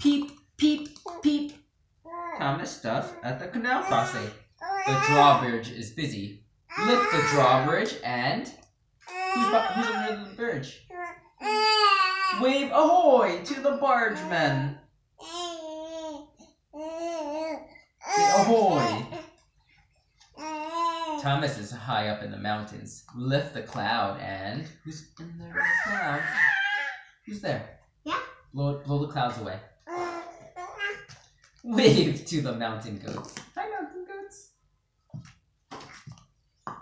Peep, peep, peep. Thomas stuff at the canal crossing. The drawbridge is busy. Lift the drawbridge and who's, who's under the bridge? Wave ahoy to the bargemen. Say ahoy. Thomas is high up in the mountains. Lift the cloud and who's in the cloud? Who's there? Yeah. Blow blow the clouds away. Wave to the mountain goats. Hi mountain goats.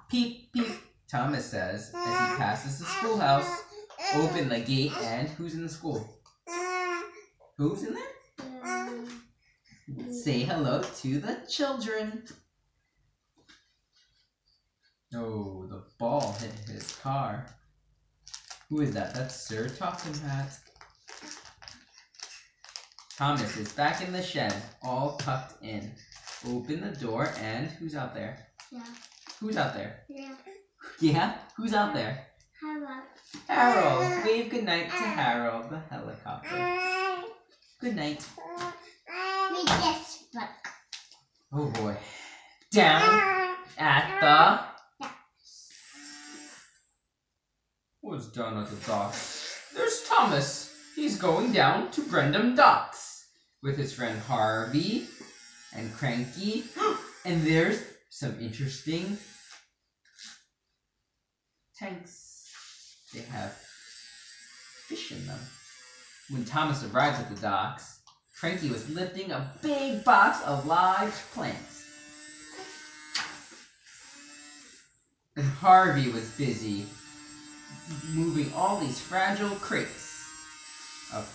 Peep peep. Thomas says as he passes the schoolhouse. Open the gate and who's in the school? Who's in there? Say hello to the children. Oh, the ball hit his car. Who is that? That's Sir Topham Hatt. Thomas is back in the shed, all tucked in. Open the door and who's out there? Yeah. Who's out there? Yeah. Yeah, who's out there? Harold. Harold. Wave goodnight to Harold, the helicopter. Good night. we just book? Oh boy. Down at the. What's down at the docks? There's Thomas. He's going down to Brendam Docks with his friend Harvey and Cranky. and there's some interesting tanks. They have fish in them. When Thomas arrives at the docks, Cranky was lifting a big box of live plants. And Harvey was busy moving all these fragile crates of